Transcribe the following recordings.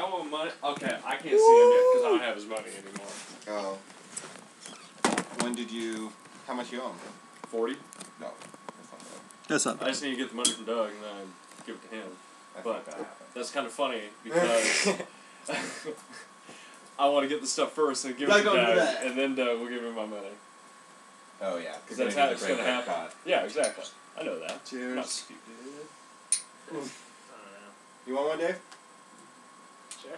I want money. Okay, I can't see him yet because I don't have his money anymore. Oh. When did you? How much you owe him? Forty. No, that's not bad. That's not I bad. just need to get the money from Doug and then I give it to him. I But think that that's kind of funny because I want to get the stuff first and give it Doug, to don't do Doug, that. and then Doug will give me my money. oh yeah, Because that's how it's going to happen. Yeah, exactly. I know that. I'm not Cheers. stupid. You want one, Dave? Sure.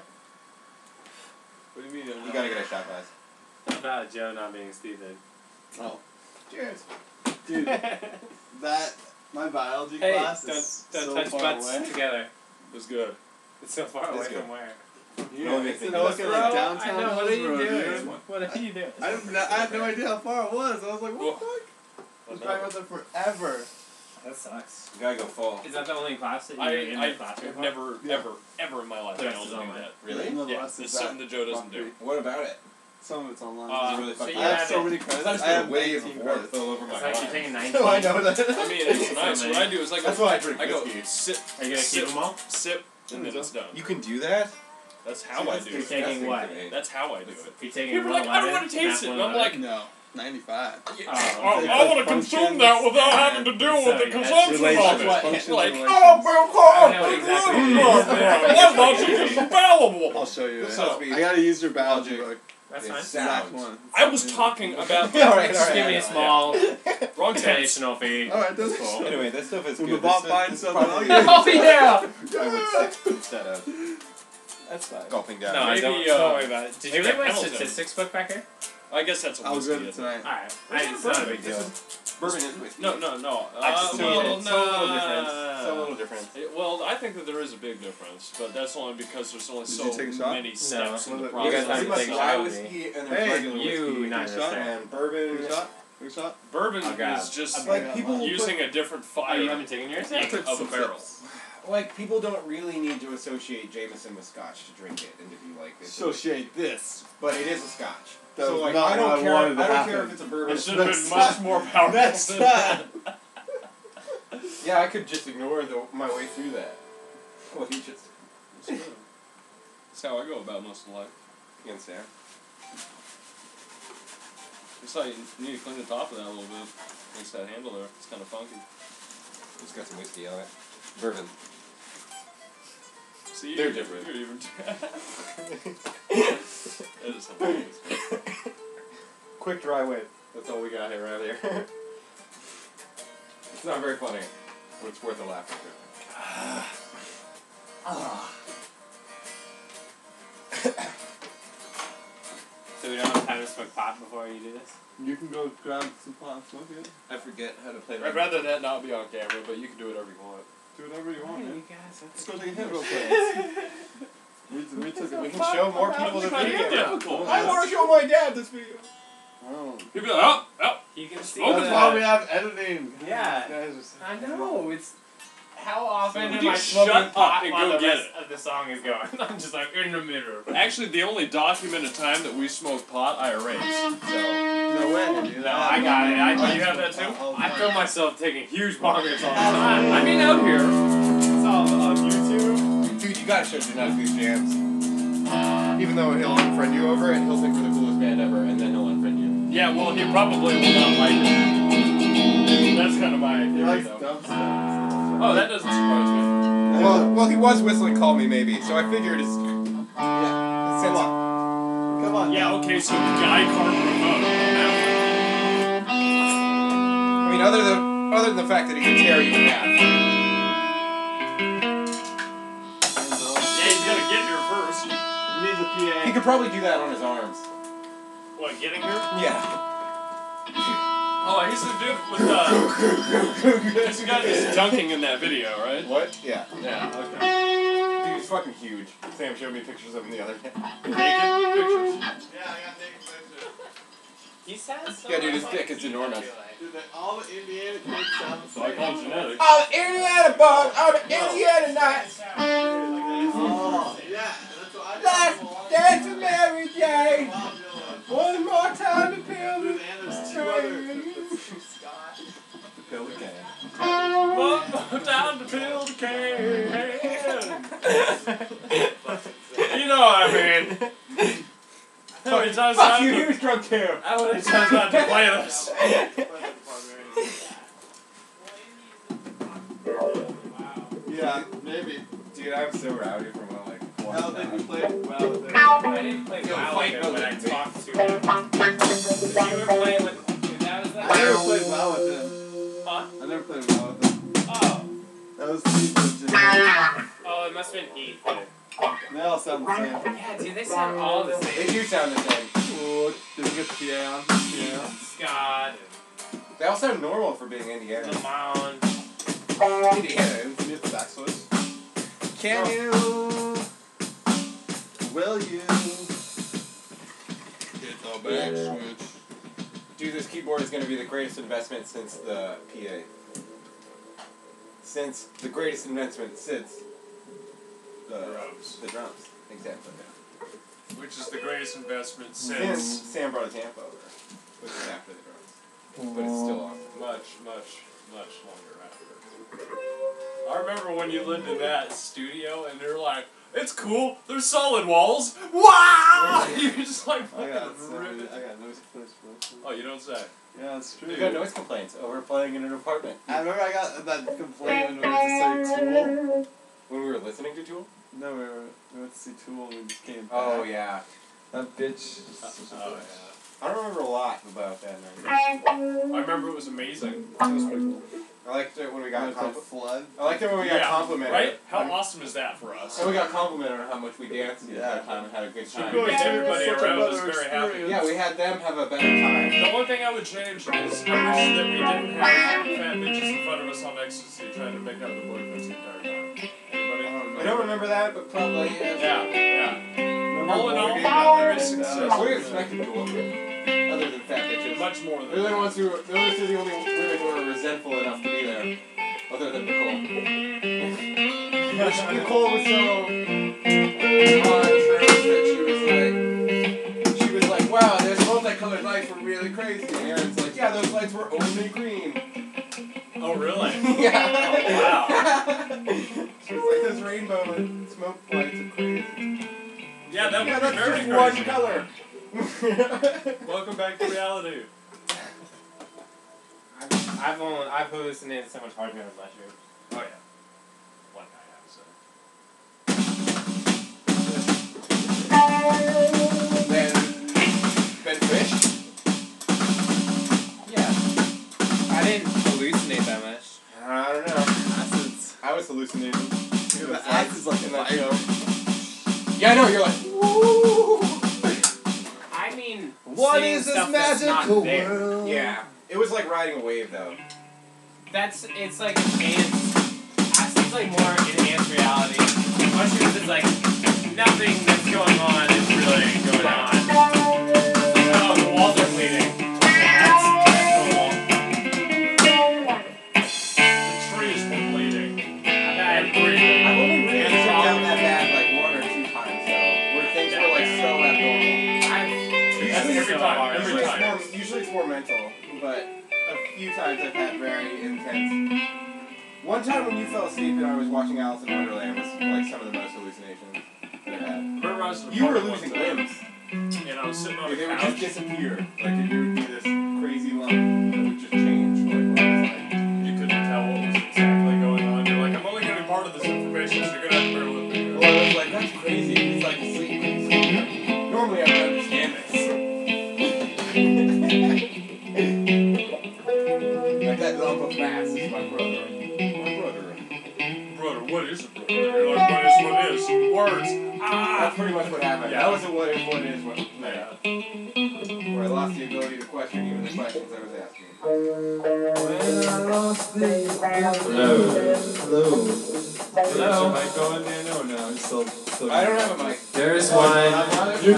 What do you mean? You gotta get a shot, guys. About Joe not being stupid. Oh, Cheers. dude, that my biology Hey, class don't, is don't so touch far butts away. together. It's good. It's so far It's away good. from where? No one makes it's me in do fucking, that. like downtown I know. What are you doing? What are you doing? I, didn't, I had no idea how far it was. I was like, Well, what the fuck? I Well, was driving no. with them forever. That sucks. You gotta go full. Is that the only class that you I, in I, the classroom? have never, Yeah. ever, ever in my life The been rest able to do that. Really? And the Yeah, it's something that that Joe doesn't do. What about it? Some of it's online. Uh, Is really so fucking I have have so many credits. just I have a wave 19 of work all over my It's like taking 19. So I know that. I mean, it's nice. What I do is I go, That's why I drink I go whiskey. sip, Are you gonna sip, keep them all? sip, and then it's done. You can do that? That's how See, I that's do You're it. taking what? That's how I do it. You're taking People are like, I don't want to taste it. And I'm like, No, 95. Oh, oh, okay. I It's want to consume that without having to and- deal with the that's consumption of it. Like, and oh, relations. I know exactly what it is. That's not just infallible. I'll show you This it. I gotta use your biology book. That's fine. sounds- Exact one. I was talking about. Yeah, all right, Just all give me a small Wrong tense. donational. Alright, that's Cool. cool. Anyway, this stuff is When good. the Bob this, finds something, Oh yeah. I would sip instead of That's fine. gulping down. No, I don't, uh, don't worry about it. Did you maybe get my statistics book back here? I guess that's a I'll whiskey. go to isn't it? tonight. Alright. I- It's not a big deal. Bourbon is whiskey. No, no, no. I Uh, just well, assumed no. it. So a little difference. So a little difference. It- well, I think that there is a big difference, but that's only because there's only Did so you take a shot? many steps No. in the You process. guys have Pretty to much take a rye shot. whiskey and Hey, regular you whiskey. not Take a shot? understand. And bourbon. Take a shot? Take a shot? Bourbon Oh, God. is just I- Like people using a different Oh, fire you haven't taken yours ink yet? of a barrel. put, like people don't really need to associate Jameson with Scotch to drink it and to be like this. Associate this. but it is a Scotch. That so like not I don't care. wanted to I don't care if it's a bourbon. It should have been much time. more powerful. Next than time. that. Yeah, I could just ignore the, my way through that. What he just That's how I go about most of life. can't say. Just like you need to clean the top of that a little bit. Makes that handle there. It's kind of funky. It's got some whiskey on it. Bourbon. See, They're you- different. You're even. that is hilarious. Quick dry wit. That's all we got here around here. it's not very funny, but it's worth a laugh. So we don't have time to smoke pot before you do this? You can go grab some pot and smoke it. I forget how to play. I'd rather that not be on camera, but you can do whatever you want. Do whatever you want, man. guys. Let's go take a hit real quick. We, we took a We can show more people the Kinda video. difficult. I want to show my dad this video. Oh. You'd be like, oh, oh. You can see Oh, That's why we have editing. Yeah. You guys just- I know. It's how often Would am you I shut smoking up pot and while go the get rest of the song is going? I'm just like in the middle. Actually, the only documented time that we smoked pot, I erased. So. No way. No, I got it. I, Oh, you have that too? Oh, I time. film myself taking huge bongers all the time. I mean, out here. It's all on YouTube. You gotta show Janelle these jams. Even though he'll unfriend you over it, he'll think we're the coolest band ever, and then he'll unfriend you. Yeah, well, he probably will not like it. That's kind of my He theory, likes though. Oh, that doesn't surprise me. Well, well, he was whistling "Call Me Maybe," so I figured it's. Yeah. Since- Come on. Come on. Yeah, okay, so Guy Carpenter vote on that I mean, other than other than the fact that he can tear you in half. PA. He could probably do that on his arms. What, getting here? Yeah. Oh, he's the dude with the. he's the guy just dunking in that video, right? What? Yeah. Yeah, okay. Dude, he's fucking huge. Sam showed me pictures of him the other day. Naked pictures. Yeah, I got naked pictures. He sounds so Yeah, dude, his dick is you, I enormous. Dude, all the Indiana kids sound the So I same. call genetics. Oh, the Indiana bug, oh, the Indiana nights. Oh, yeah. That's what I Let's to Mary Jane. One more time to feel Dude, the and there's two other. Scott. Fill the can. One more time to fill the can. many times Fuck you, to- he was drunk too. How many times do I have to play this? Yeah, maybe. Dude, I'm so rowdy from uh, like one I don't think we time. played well with it. I didn't play Yo, with him when I talked to him. You were playing with. Dude, that was I never played well with him. Huh? I never played well with him. Oh. That was Steve. Oh, it must have been E. They all sound the same. Yeah, dude, they sound all the same. They do sound the same. Ooh, did we get the PA? Yeah. Scott, They all sound normal for being Indiana. Lamont. Indiana, isn't it? Can you? Will you? Hit the back switch. Dude, this keyboard is going to be the greatest investment since the PA. Since the greatest investment since the Drums. The drums, exactly. Which is the greatest investment hmm. Since since Sam brought a Tampa over, which is after the drums, but it's still on. Hmm. much, much, much longer after. I remember when you lived in that studio and you're like, it's cool, there's solid walls. Wow! You're just like I fucking got so many, I got noise complaints Oh, you don't say. Yeah, that's true. You got noise complaints over playing in an apartment I remember I got that complaint when we went to see Tool. when we were listening to Tool. No, we, were, we went to see Tool and we just came oh, back. Oh yeah, That bitch. Uh, oh, yeah. I don't remember a lot about that night. I remember it was amazing. It was pretty cool. I liked it when we got Went to compl- flood. I liked it when we got Yeah, complimented. Right? How on- awesome is that for us? And we got complimented on how much we danced Yeah. that time and had a good time. Good. Everybody Such around another us very happy. Yeah, we had them have a better time. The one thing I would change is I wish that we didn't have fat bitches in front of us on ecstasy trying to make out the boyfriends the entire time. Anybody? I don't remember that, but probably Yeah, yeah. All in all, Remember very Morgan? successful. What do you expect to do? Other than fat bitches. Much more than They're the ones who. Those are the only women who are resentful enough to be there. Other than Nicole. Which Nicole was so on that she was like, she was like, wow, those multicolored lights were really crazy. And Aaron's like, yeah, those lights were only green. Oh, really? yeah. Oh, wow. she was like, those rainbow and smoke lights are crazy. Yeah, that Yeah, that's very just one color. Welcome back to reality. I've, I've, only, I've hallucinated so much hardware with mushrooms. Oh, yeah. One guy have then, Ben Fish. Yeah. I didn't hallucinate that much. I don't know. Acids. I was hallucinating. The acids like in that show. Yeah, I know. You're like, woo. I mean, what is this stuff magical world? Yeah, it was like riding a wave, though. That's it's like enhanced. Acid's like more enhanced reality. Mushrooms is it's like nothing that's going on is really going on. Times I've had very intense. One time when you fell asleep and I was watching Alice in Wonderland was like some of the most hallucinations that I've had. Remember I was in the You were losing limbs. And I was sitting on Like, the they would just disappear. Like it would be this crazy lump that would just change.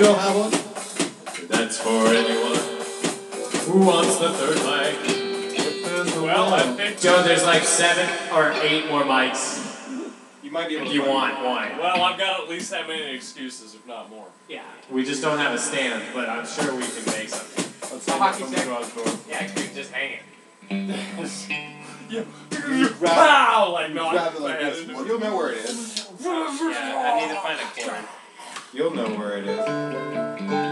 Don't have one? That's for anyone who wants the third mic. Well, I think. Joe, there's like seven or eight more mics You might be able if to you want one. Well, I've got at least that many excuses, if not more. yeah. We just don't have a stand, but I'm sure we can make something. Let's A say hockey something stick. to our door. Yeah, dude, just hang it. grab- Pow! Like, no, grab it like this. You'll know where it is. Yeah, I need to find a cord. You'll know where it is.